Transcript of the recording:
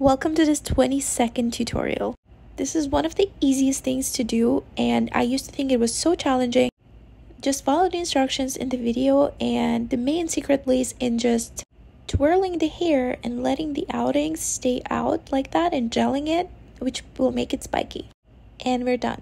Welcome to this 20 second tutorial. This is one of the easiest things to do and I used to think it was so challenging. Just follow the instructions in the video and the main secret lays in just twirling the hair and letting the outings stay out like that and gelling it which will make it spiky. And we're done.